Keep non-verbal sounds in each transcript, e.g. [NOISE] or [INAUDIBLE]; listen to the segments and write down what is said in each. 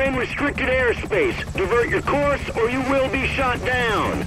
in restricted airspace. Divert your course or you will be shot down.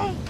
Oh!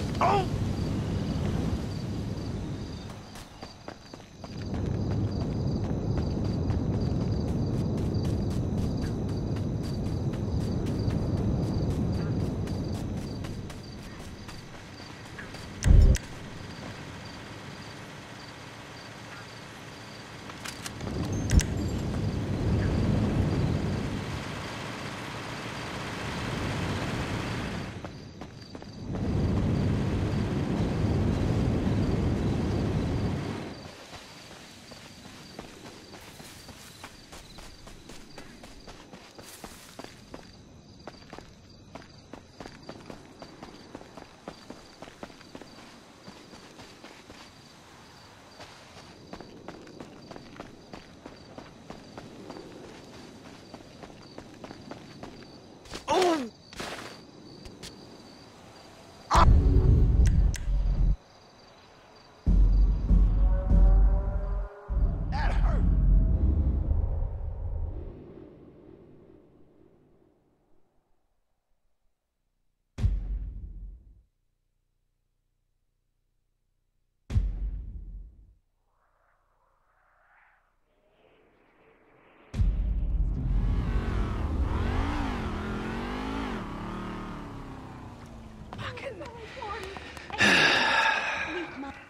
[SIGHS] [SIGHS] broken.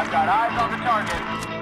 I've got eyes on the target.